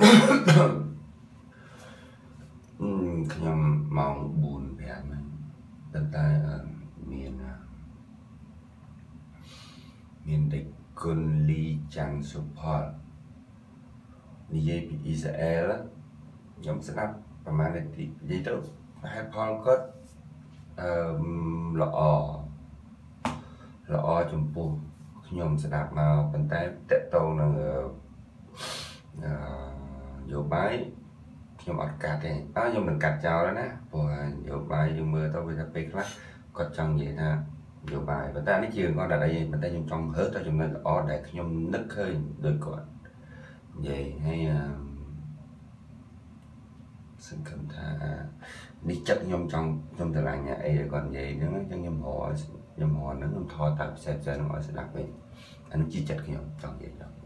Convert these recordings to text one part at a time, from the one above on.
ខ្ញុំម៉ោង4 5ហ្នឹងប៉ុន្តែមានមានដេកគុណលីចាន់សុផលនិយាយពីអ៊ីស្រាអែលខ្ញុំស្ដាប់ប្រហែលនាទីនិយាយទៅហេតុផលគាត់អឺល្អល្អចំពោះខ្ញុំស្ដាប់មកប៉ុន្តែតកតងនឹងអឺ យោបាយខ្ញុំអត់កាត់ទេអើខ្ញុំនឹងកាត់ចោលណាព្រោះយោបាយយើងមើលទៅវាថាពេលខ្លះគាត់ចង់និយាយថាយោបាយប៉ុន្តែនេះជាគាត់តែអីប៉ុន្តែខ្ញុំចង់រើទៅចំណុចល្អដែលខ្ញុំនឹកឃើញដោយគាត់និយាយហើយសង្ឃឹមថានេះចិត្តខ្ញុំចង់ខ្ញុំស្រឡាញ់អីដែលគាត់និយាយហ្នឹងអញ្ចឹងខ្ញុំរកខ្ញុំរកហ្នឹងខ្ញុំថតតាមផ្សេងផ្សេងហ្នឹងឲ្យស្ដាប់វិញអានេះជាចិត្តខ្ញុំចង់និយាយដល់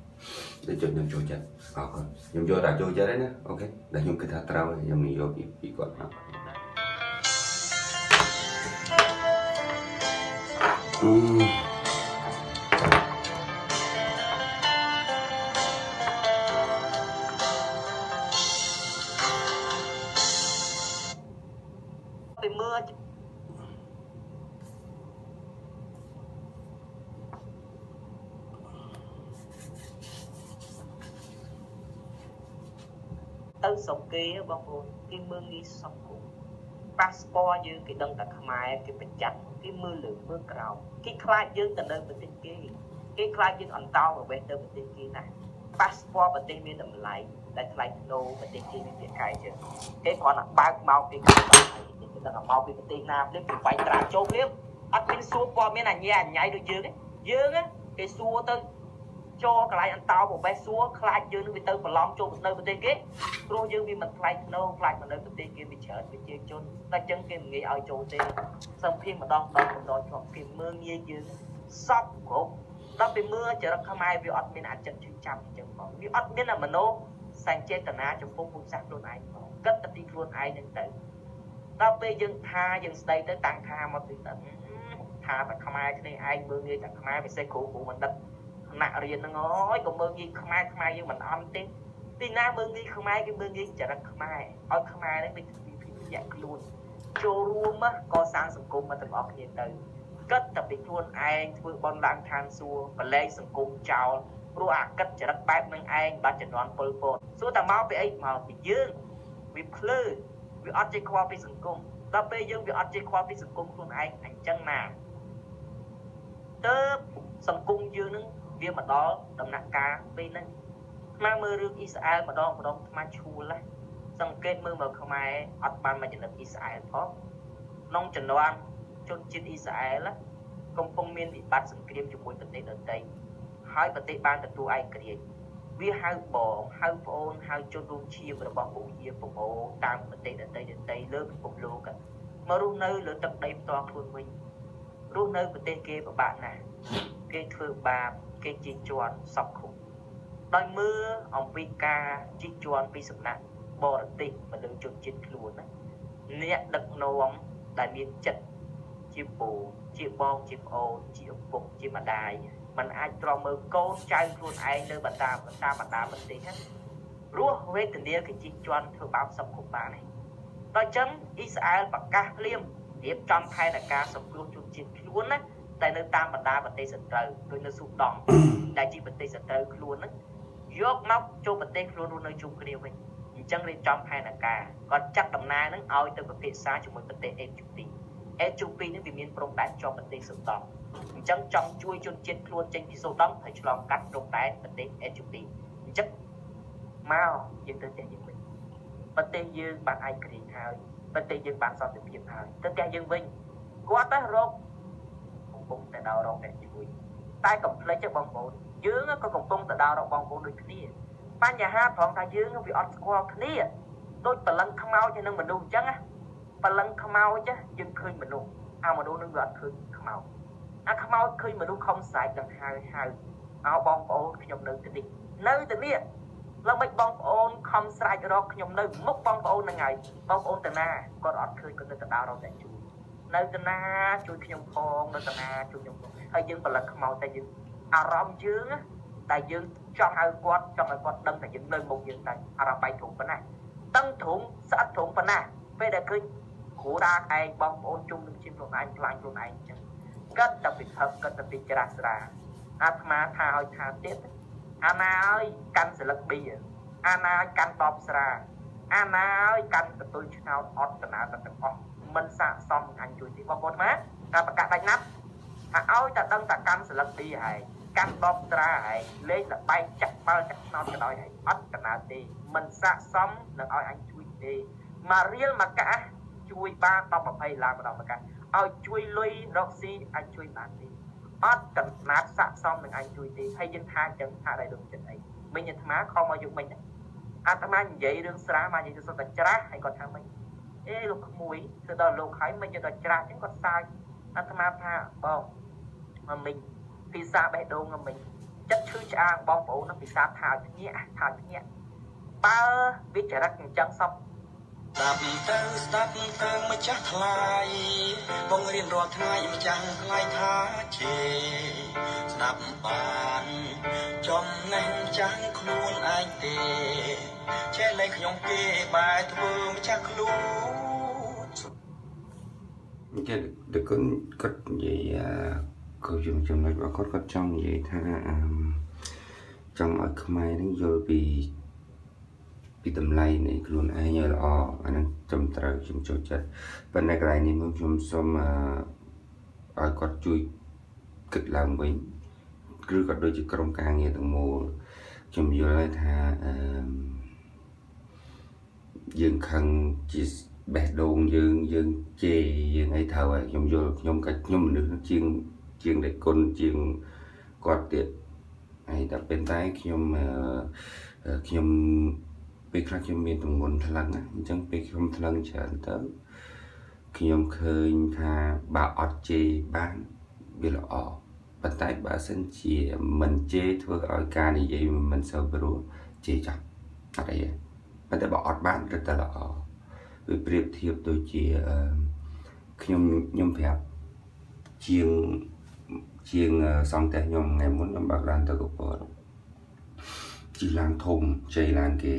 ដែលចិត្តខ្ញុំចូលចិត្តអរគុណខ្ញុំយកតែចូលចិត្តទេណាអូខេដែលខ្ញុំគិតថាត្រូវខ្ញុំនិយាយពីពីគាត់មកអឺ ស្រុកគេបងប្អូនគេមើងងាយសង្គមប៉ាសពតយើងគេដឹងតែខ្មែរគេប្រចាំគេមើលលើមើលក្រោមគេខ្លាចយើងទៅនៅប្រទេសគេគេខ្លាចយើងអន្តោប្រវេសន៍ទៅប្រទេសគេណាប៉ាសពតប្រទេសមានតម្លៃតែថ្លៃធ្នូប្រទេសគេមានពាក្យកាយជាងគេគ្រាន់តែបើកមកគេគេដឹងហើយគេដឹងមកពីប្រទេសណាភ្លាមគេវាយត្រាចូលភ្លាមអត់មានសួរព័ត៌មានអញ្ញាអញ្ញៃដូចយើងទេយើងគេសួរទៅ ចូលកន្លែងអន្តោប្រវេសសួរខ្លាចយើងនឹងវាទៅប្រឡំចូលនៅប្រទេសគេព្រោះយើងវាមិនថ្លៃធ្នូខ្លាចមកនៅប្រទេសគេវាច្រើនប្រជាជនតែអញ្ចឹងគេមិនងាយឲ្យចូលទេសង្ភៀងម្ដងម្ដងម្ដងជាប់គេមើងងាយយើងសពគ្រប់ដល់ពេលមើលចរិតខ្មែរវាអត់មានអាចចិត្តជឿចាប់អញ្ចឹងផងវាអត់មានមโนសញ្ចេតនាចំពោះភូមិសាស្ត្រខ្លួនឯងផងគិតតែពីខ្លួនឯងហ្នឹងទៅដល់ពេលយើងថាយើងស្ដីទៅតាំងថាមកពីថាតែខ្មែរគ្នាឯងមើលងាយតែខ្មែរពិសេសគ្រូគ្រូបណ្ឌិត ថ្នាក់រៀនហ្នឹងអើយក៏មើងងាយខ្មែរខ្មែរយើងមិនអន់ទេទីណាមើងងាយខ្មែរគេមើងងាយចរិតខ្មែរឲ្យខ្មែរនេះមានវិភាគខ្លួនចូលរួមកសាងសង្គមមកទាំងអស់គ្នាទៅគិតតែពីខ្លួនឯងធ្វើបនឡើងឋានសួគ៌បលែងសង្គមចោលព្រោះអាកិតចរិតបែបនឹងឯងបាត់ចំនួនពលពតសួរតែមកពីអីមកពីយើងវាភ្លើវាអត់ចេះខ្វល់ពីសង្គមដល់ពេលយើងវាអត់ចេះខ្វល់ពីសង្គមខ្លួនឯងអញ្ចឹងណាទៅសង្គមយើងនឹង វាមកដល់ដំណាក់កាលពេលហ្នឹងខ្មែរមើលរឿងអ៊ីស្រាអែលម្ដងម្ដងខ្មែរឈួលណាសង្កេតមើលមកខ្មែរអត់បានមកចំណិតអ៊ីស្រាអែលផងក្នុងចំនួនជនជាតិអ៊ីស្រាអែលកំពុងមានវិបត្តិសង្គ្រាមជាមួយប្រទេសដទៃហើយប្រទេសបានទទួលឯករាជ្យវាហៅបងហៅប្អូនហៅជនរួមឈាមរបស់ពូជាពពោតាមប្រទេសដទៃដទៃលើពិភពលោកមករស់នៅលើទឹកដីផ្ទាល់ខ្លួនវិញរស់នៅប្រទេសគេពិបាកណាស់ គេធ្វើបាបគេជិះជាន់សពគ្រប់ដោយមើលអំពីការជិះជាន់ពីសំណាក់បរទេសមកលើជនជាតិខ្លួនណាអ្នកដឹកនាំដែលមានចិត្តជាពូជាបងជាប្អូនជាឪពុកជាម្ដាយมันអាចទ្រាំមើលកូនចៅខ្លួនឯងនៅបណ្ដាបណ្ដាបណ្ដាប្រទេសណារស់វេទនាគេជិះជាន់ធ្វើបាបសពគ្រប់បានហើយដល់អញ្ចឹងអ៊ីស្រាអែលប្រកាសភ្លាមរៀបចំផែនការសង្គ្រោះជនជាតិខ្លួនណា តែនៅតាមបណ្ដាប្រទេសសត្រូវដូចនៅស៊ូដង់ដែលជាប្រទេសសត្រូវខ្លួនហ្នឹងយកមកចូលប្រទេសខ្លួនរស់នៅជុំគ្នាវិញអញ្ចឹងរៀបចំផែនការគាត់ចាត់ដំណើរហ្នឹងឲ្យទៅពិភាក្សាជាមួយប្រទេសអេជូពីអេជូពីនេះវាមានព្រំដែនជាប់ប្រទេសស៊ូដង់អញ្ចឹងចង់ជួយជនជាតិខ្លួនចេញពីស៊ូដង់ត្រូវឆ្លងកាត់ព្រំដែនប្រទេសអេជូពីអញ្ចឹងមកយើងទៅផ្ទះយើងវិញប្រទេសយើងបានឯករាជ្យហើយប្រទេសយើងបានសន្តិភាពហើយទៅផ្ទះយើងវិញគាត់ទៅរកកំ ពុងតែដើររកអ្នកជួយតែកុំភ្លេចទេបងប្អូនយើងក៏កំពុងតែដើររកបងប្អូនដូចគ្នាបញ្ហាត្រង់ថាយើងវាអត់ស្គាល់គ្នាដូចបលឹងខ្មោចនឹងមនុស្សអញ្ចឹងណាបលឹងខ្មោចយើងឃើញមនុស្សអាមនុស្សនឹងវាអត់ឃើញខ្មោចអាខ្មោចឃើញមនុស្សខំស្រែកនឹងហៅហៅអោបងប្អូនខ្ញុំនៅទីនេះនៅទីនេះឡើងមិនបងប្អូនខំស្រែករកខ្ញុំនៅមុខបងប្អូនហ្នឹងហើយបងប្អូនតាណាគាត់អត់ឃើញគាត់នៅតែដើររកតែជួយ នៅតាណាជួយខ្ញុំផងនៅតាណាជួយខ្ញុំផងហើយយើងផលិតខ្មោចតែយើងអារម្មណ៍យើងដែលយើងចង់ឲ្យគាត់ចង់ឲ្យគាត់ដឹងតែយើងនៅមុខយើងតែអារ៉ាបៃធំប៉ុណ្ណាតឹងធំស្អិតធំប៉ុណ្ណាពេលដែលឃើញគ្រូតាឯងបងប្អូនជុំនឹងជិះខ្លួនឯងខ្លាញ់ខ្លួនឯងអញ្ចឹងគិតតែពីផឹកគិតតែពីច្រាស់ស្រាអាត្មាថាឲ្យថាទៀតអាណាឲ្យកាន់សិលឹកប៊ីអាណាឲ្យកាន់តបស្រាអាណាឲ្យកាន់កតុលឆ្នោតអត់កណាទៅទាំងអស់ មិនស័កសមនឹងអញជួយទេបងប្អូនណាការប្រកាសដាច់ណាត់ថាឲ្យតែដឹងតែកាន់សិលឹកប៊ីហើយកាន់ដបត្រាហើយលេងលបែងចាក់បាល់ចាក់ឆ្នោតក៏ដោយហើយអត់កណាទេមិនស័កសមនឹងឲ្យអញជួយទេមករៀលមកកាសជួយបាន10 20ឡើងម្ដងមកកាសឲ្យជួយលុយរកស៊ីអញជួយបានទេអត់កណាត់ស័កសមនឹងអញជួយទេហើយយើងថាអញ្ចឹងថាដែរដូចចិត្តអីមិញអាត្មាខំមកយុគមិញអាត្មានិយាយរឿងស្រាមកនិយាយទៅសុទ្ធតែច្រាស់ហើយគាត់ថាមិញ អេលោកក្មួយទៅដល់លោកហើយមិនទៅដល់ច្រាស់អញ្ចឹងគាត់សើចអាត្មាថាបងមកមិញភាសាបេះដូងមិញចិត្តឈឺឆ្អាងបងប្អូននឹងភាសាថាភ្ញាក់ថាភ្ញាក់បើវាចរិតអញ្ចឹងសព ស្ដាប់ទៅស្ដាប់ទៅម្ចាស់ថ្លៃបងរៀនរាល់ថ្ងៃម្ចាស់ថ្លៃថាជេស្ដាប់បានចំណេះចាស់ខ្លួនឯងទេចេះលេងខ្ញុំគេបែរធ្វើម្ចាស់ខ្លួនគេដឹកគាត់និយាយក៏យើងចំណុចរបស់គាត់គាត់ចង់និយាយថាចង់ឲ្យខ្មែរនឹងយល់ពី ពីតម្លៃនៃខ្លួនឯងឲ្យល្អអានឹងត្រឹមត្រូវខ្ញុំចូលចិត្តប៉ុន្តែកន្លែងនេះមកខ្ញុំសូមឲ្យគាត់ជួយគិតឡើងវិញឬក៏ដូចជាក្រុមការងារទាំងមូលខ្ញុំយល់ថាអឺយើងខឹងជាបេះដូងយើងយើងជេរយើងអីត្រូវហើយខ្ញុំយល់ខ្ញុំក៏ខ្ញុំមនុស្សជាងជាងដែលគុណជាងគាត់ទៀតហើយតែប៉ុន្តែខ្ញុំខ្ញុំ ពេលខ្លះខ្ញុំមានទម្ងន់ថ្លឹងអញ្ចឹងពេលខ្ញុំថ្លឹងច្រើនទៅខ្ញុំឃើញថាបើអត់ជេរបានវាល្អប៉ុន្តែបើសិនជាមិនជេរធ្វើឲ្យការនិយាយមិនសូវព្រោះជេរចាស់អត់អីទេប៉ុន្តែបើអត់បានរឹតតែល្អវាប្រៀបធៀបដូចជាខ្ញុំខ្ញុំប្រាប់ជាងជាងសង់តែខ្ញុំថ្ងៃមុនខ្ញុំបើកឡានទៅកពតជីឡានធំជ័យឡានគេ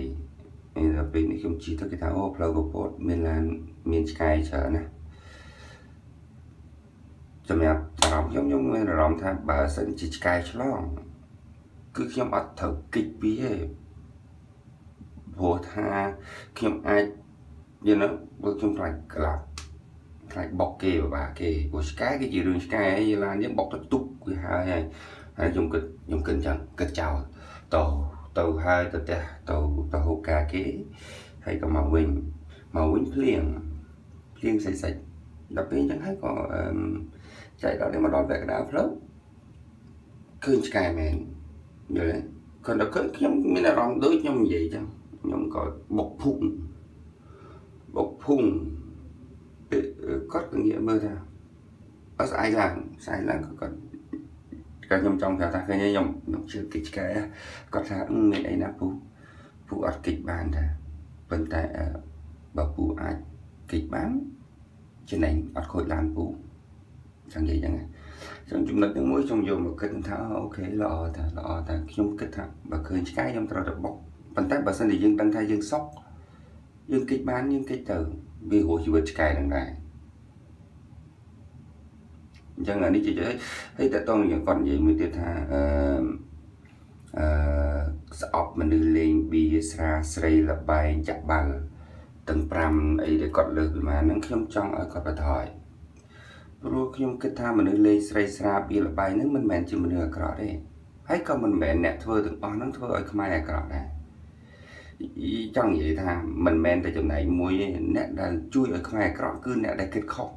ហើយដល់ពេលនេះខ្ញុំជិះទៅគេថាអូផ្លូវកពតមានឡានមានឆ្កែច្រើនណាសម្រាប់អារម្មណ៍ខ្ញុំខ្ញុំមានអារម្មណ៍ថាបើសិនជាឆ្កែឆ្លង គឺខ្ញុំអត់ត្រូវគិតវាទេព្រោះថាខ្ញុំអាច you know បើខ្ញុំខ្លាចក្លាប់ខ្លាចបុកគេបបាគេព្រោះឆ្កែគឺជារឿងឆ្កែហើយឡានយើងបុកទៅទុកគឺហើយហើយហើយខ្ញុំគិតខ្ញុំគិតចឹងគិតចោលត ទៅហើយទៅផ្ទះទៅទៅហូបការគេហើយក៏មកវិញមកវិញភ្លៀងភ្លៀងសិចសិចដល់ពេលអញ្ចឹងហើយក៏អឺចែកដល់នេះមកដល់វគ្គកណ្ដាលផ្លូវឃើញឆ្កែមែនយល់ទេគាត់ទៅឃើញខ្ញុំមានអារម្មណ៍ដូចខ្ញុំនិយាយចឹងខ្ញុំក៏បុកភុងបុកភុងគាត់ក៏ងាកមើលថាអត់ស្អែកឡើងស្អែកឡើងក៏គាត់ ក៏ខ្ញុំចង់ថាឃើញខ្ញុំខ្ញុំជឿគិតឆ្កែគាត់ថាមានអីណាពូពូអត់គិតបានថាប៉ុន្តែបើពូអាចគិតបានចំណេញអត់ខូចឡានពូចង់និយាយចឹងខ្ញុំចំណុចទាំងមួយខ្ញុំយកមកគិតថាអូខេល្អថាល្អថាខ្ញុំគិតថាបើឃើញឆ្កែខ្ញុំត្រូវតែបុកប៉ុន្តែបើសិនជាយើងដឹងថាយើងសុកយើងគិតបានយើងគិតទៅវារស់ជីវិតឆ្កែនឹងដែរ អញ្ចឹងអានេះជាហើយតើតោះនឹងគាត់និយាយមួយទៀតថាអឺអឺស្អប់មនុស្សលេងបៀស្រាស្រីលបែងចាក់បាល់ទាំង5អីដែលគាត់លើកពីមកហ្នឹងខ្ញុំចង់ឲ្យគាត់បថយព្រោះខ្ញុំគិតថាមនុស្សលេងស្រីស្រាបៀលបែងហ្នឹងមិនមែនជាមនុស្សអាក្រក់ទេហើយក៏មិនមែនអ្នកធ្វើទាំងអស់ហ្នឹងធ្វើឲ្យខ្មែរអាក្រក់ដែរចង់និយាយថាមិនមែនតែចំណែកមួយទេអ្នកដែលជួយឲ្យខ្មែរអាក្រក់គឺអ្នកដែលគិតខុស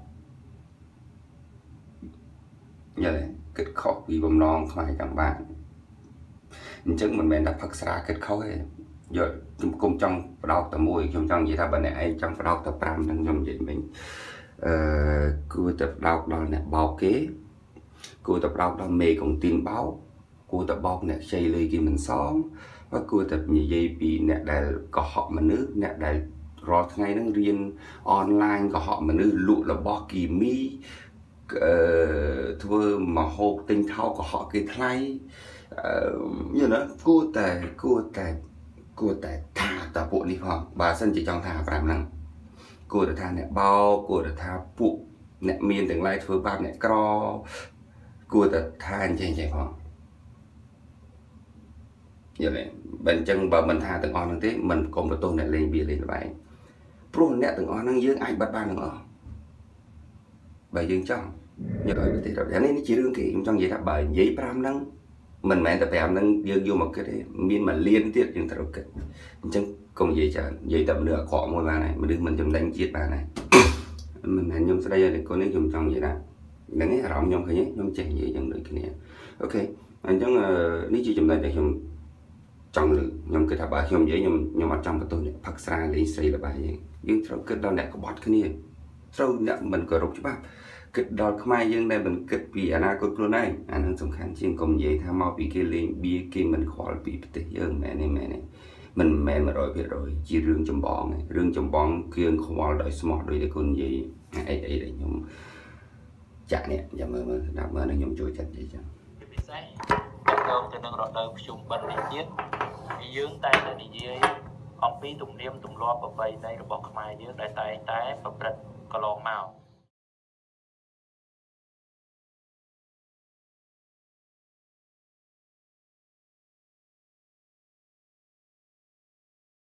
យល់ទេគិតខុសពីបំណងខ្មែរចង់បានអញ្ចឹងមិនមែនថាផឹកស្រាគិតខុសទេយល់ខ្ញុំគុំចង់បដោតតែមួយខ្ញុំចង់និយាយថាបើអ្នកឯងចង់បដោតតែ5ហ្នឹងខ្ញុំនិយាយមិញអឺគួរតែបដោតដល់អ្នកបោកគេគួរតែបដោតដល់មេកុងទីនបោកគួរតែបោកអ្នកខ្ចីលុយគេមិនសមហើយគួរតែនិយាយពីអ្នកដែលកុហកមនុស្សអ្នកដែលរាល់ថ្ងៃហ្នឹងរៀនអនឡាញកុហកមនុស្សលក់របស់គីមីអឺ ធ្វើមហូបទិញថោកកុហកគេថ្លៃយល់ណាគួរតែគួរតែគួរតែថាតពួកនេះផងបើសិនជាចង់ថា5ហ្នឹងគួរតែថាអ្នកបោគួរតែថាពួកអ្នកមានទាំងឡាយធ្វើបាបអ្នកក្រគួរតែថាអញ្ចឹងអញ្ចឹងផងយល់ទេបើអញ្ចឹងបើមិនថាទាំងអស់ហ្នឹងទេមិនកុំបន្ទោសអ្នកលេងវាលេងល្បែងព្រោះអ្នកទាំងអស់ហ្នឹងយើងអាចបាត់បានទាំងអស់បើយើងចង់ យកឲ្យប្រទេសរត់នេះនេះជារឿងគេខ្ញុំចង់និយាយថាបើនិយាយ5ហ្នឹងមិនមែនតែ5ហ្នឹងយើងយកមកគិតទេមានមួយលានទៀតយើងត្រូវគិតអញ្ចឹងកុំនិយាយច្រើននិយាយតែមនុស្សអាក្រក់មួយបានហើយមនុស្សមិនចំណេញជាតិបានហើយមិនមែនខ្ញុំស្ដីឲ្យកូននេះខ្ញុំចង់និយាយថាហ្នឹងឯងអារម្មណ៍ខ្ញុំឃើញខ្ញុំចេះនិយាយយ៉ាងដូចគ្នាអូខេអញ្ចឹងនេះជាចំណុចដែលខ្ញុំចង់លើខ្ញុំគិតថាបើខ្ញុំនិយាយខ្ញុំខ្ញុំអត់ចង់បន្ទោសអ្នកផឹកស្រាលេងស្រីល្បាយយើងយើងត្រូវគិតដល់អ្នកក្បត់គ្នាត្រូវអ្នកមិនគោរពច្បាប់ គិតដល់ខ្មែរយើងដែលមិនគិតពីអនាគតខ្លួនឯងអានឹងសំខាន់ជាងកុំនិយាយថាមកពីគេលេងបៀគេមិនខ្វល់ពីប្រទេសយើងមែនទេមែនទេមិនមែន100%ជារឿងចម្បងរឿងចម្បងគៀងខ្វល់ដោយស្មោះដោយតែគុណនិយាយអីអីដែលខ្ញុំចាក់នេះចាំមើលមើលស្ដាប់មើលខ្ញុំជួយចិត្តនិយាយចឹងពិសេសតើទៅនឹងរដូវភ្ជុំបិណ្ឌនេះទៀតយើងតែតែនិយាយអំពីទំនៀមទម្លាប់ប្រពៃណីរបស់ខ្មែរយើងដែលតែងតែប្រព្រឹត្ត